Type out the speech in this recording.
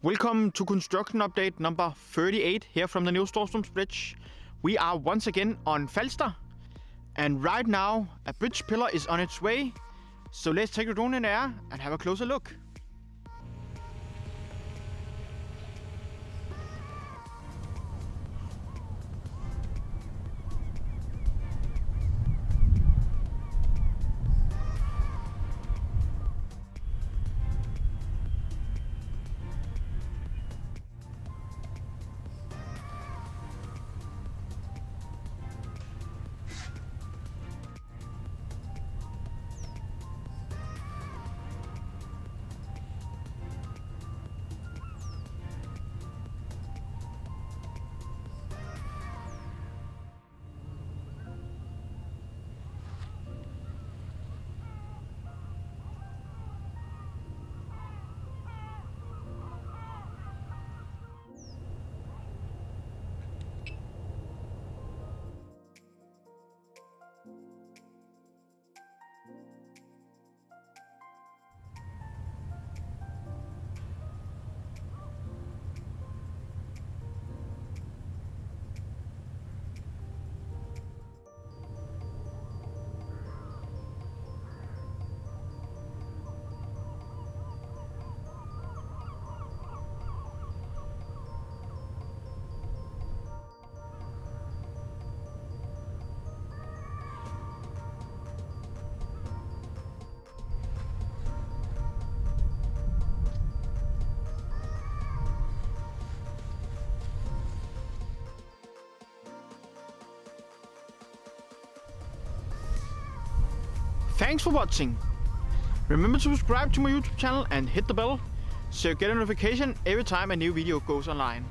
Welcome to construction update number 38 here from the new Storstrøms Bridge. We are once again on Falster and right now a bridge pillar is on its way. So let's take a drone in air and have a closer look. Thanks for watching. Remember to subscribe to my YouTube channel and hit the bell so you get a notification every time a new video goes online.